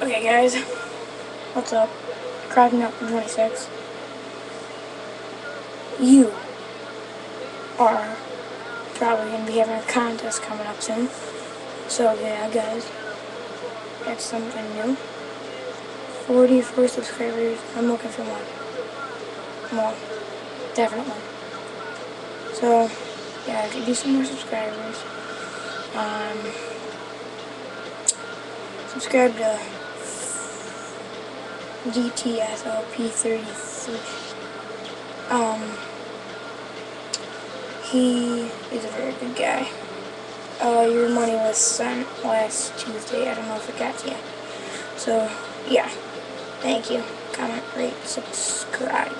Okay, guys. What's up? Crosby Malkin 26. You are probably going to be having a contest coming up soon. So, yeah, guys. That's something new. 44 subscribers. I'm looking for more. More. Definitely. So, yeah, I could do some more subscribers. Um, subscribe to GTSLP33. Um, he is a very good guy. Uh, your money was sent last Tuesday. I don't know if it got to you. So, yeah. Thank you. Comment, rate, subscribe.